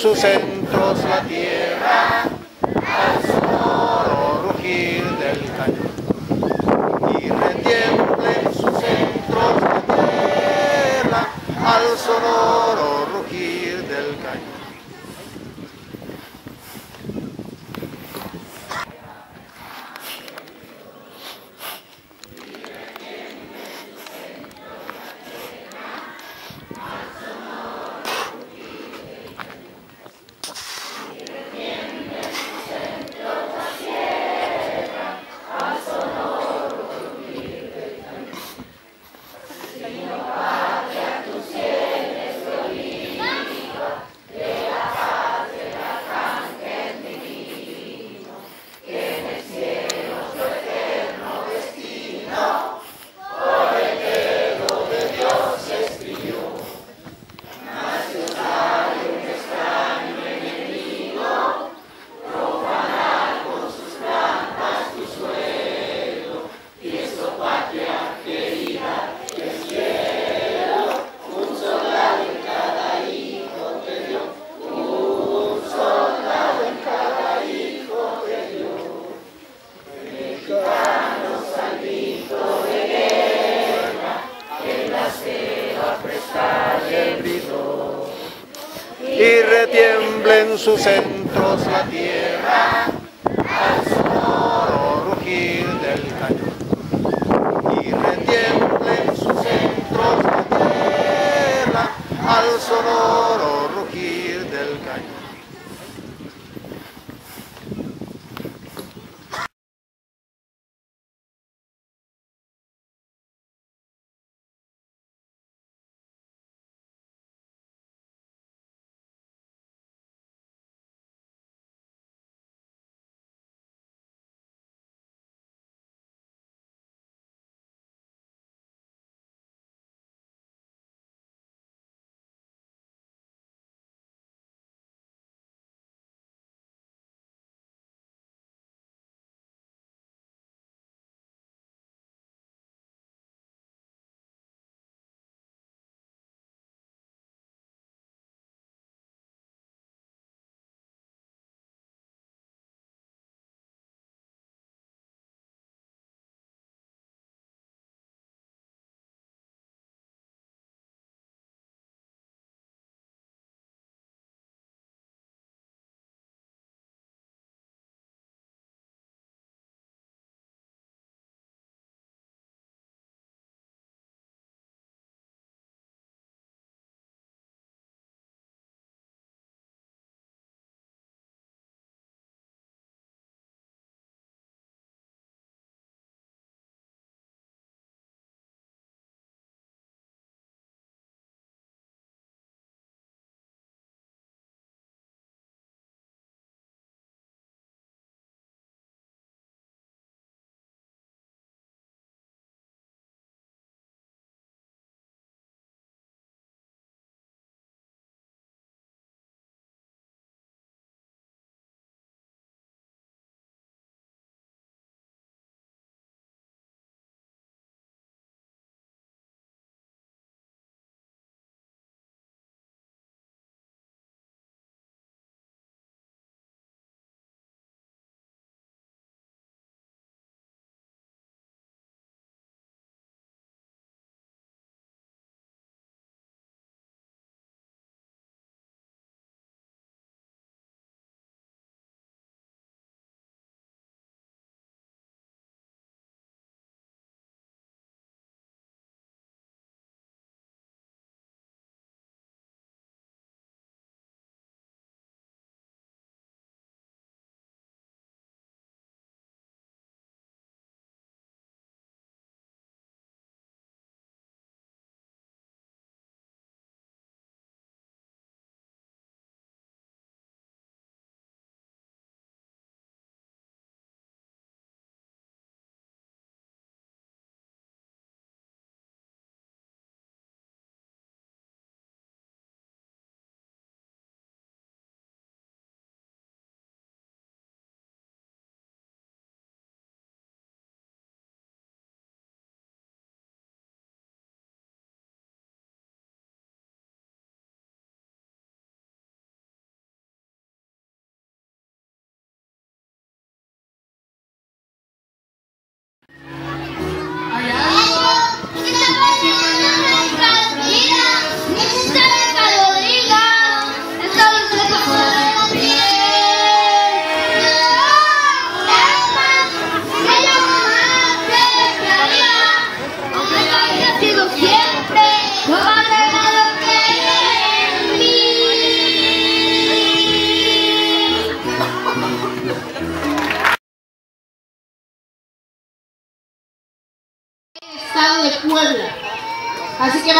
sus centros la tierra al sonoro rugir del cañón. Y retiembla en sus centros la tierra al sonoro rugir del cañón. En sus centros la tierra al sonoro rugir del cañón. Y retiembla en sus centros la tierra al sonoro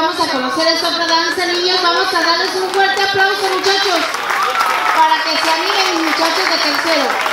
vamos a conocer esta otra danza, niños. Vamos a darles un fuerte aplauso, muchachos, para que se animen muchachos de tercero.